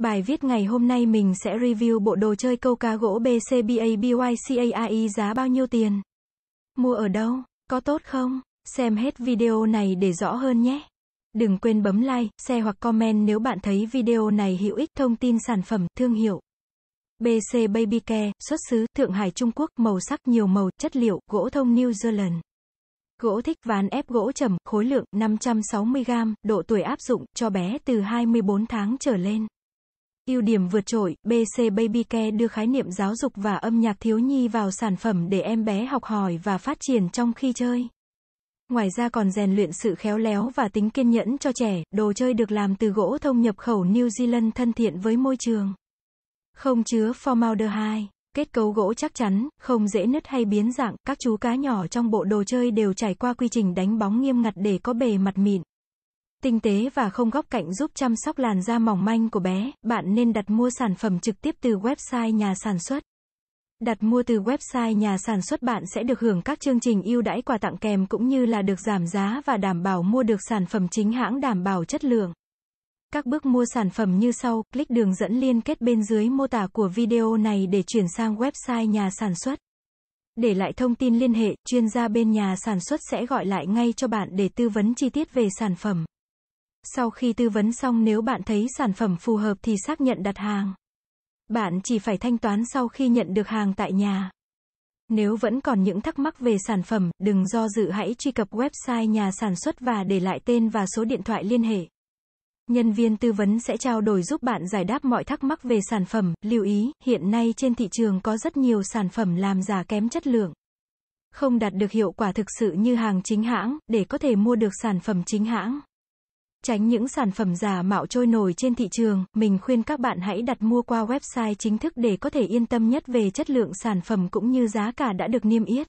Bài viết ngày hôm nay mình sẽ review bộ đồ chơi câu cá gỗ BCBA BYCAI giá bao nhiêu tiền? Mua ở đâu? Có tốt không? Xem hết video này để rõ hơn nhé. Đừng quên bấm like, share hoặc comment nếu bạn thấy video này hữu ích thông tin sản phẩm, thương hiệu. BC Baby Care, xuất xứ, Thượng Hải Trung Quốc, màu sắc nhiều màu, chất liệu, gỗ thông New Zealand. Gỗ thích ván ép gỗ trầm, khối lượng 560g, độ tuổi áp dụng cho bé từ 24 tháng trở lên. Ưu điểm vượt trội, BC Baby Care đưa khái niệm giáo dục và âm nhạc thiếu nhi vào sản phẩm để em bé học hỏi và phát triển trong khi chơi. Ngoài ra còn rèn luyện sự khéo léo và tính kiên nhẫn cho trẻ, đồ chơi được làm từ gỗ thông nhập khẩu New Zealand thân thiện với môi trường. Không chứa formaldehyde. Kết cấu gỗ chắc chắn, không dễ nứt hay biến dạng, các chú cá nhỏ trong bộ đồ chơi đều trải qua quy trình đánh bóng nghiêm ngặt để có bề mặt mịn. Tinh tế và không góc cạnh giúp chăm sóc làn da mỏng manh của bé, bạn nên đặt mua sản phẩm trực tiếp từ website nhà sản xuất. Đặt mua từ website nhà sản xuất bạn sẽ được hưởng các chương trình ưu đãi quà tặng kèm cũng như là được giảm giá và đảm bảo mua được sản phẩm chính hãng đảm bảo chất lượng. Các bước mua sản phẩm như sau, click đường dẫn liên kết bên dưới mô tả của video này để chuyển sang website nhà sản xuất. Để lại thông tin liên hệ, chuyên gia bên nhà sản xuất sẽ gọi lại ngay cho bạn để tư vấn chi tiết về sản phẩm. Sau khi tư vấn xong nếu bạn thấy sản phẩm phù hợp thì xác nhận đặt hàng. Bạn chỉ phải thanh toán sau khi nhận được hàng tại nhà. Nếu vẫn còn những thắc mắc về sản phẩm, đừng do dự hãy truy cập website nhà sản xuất và để lại tên và số điện thoại liên hệ. Nhân viên tư vấn sẽ trao đổi giúp bạn giải đáp mọi thắc mắc về sản phẩm. Lưu ý, hiện nay trên thị trường có rất nhiều sản phẩm làm giả kém chất lượng. Không đạt được hiệu quả thực sự như hàng chính hãng, để có thể mua được sản phẩm chính hãng. Tránh những sản phẩm giả mạo trôi nổi trên thị trường, mình khuyên các bạn hãy đặt mua qua website chính thức để có thể yên tâm nhất về chất lượng sản phẩm cũng như giá cả đã được niêm yết.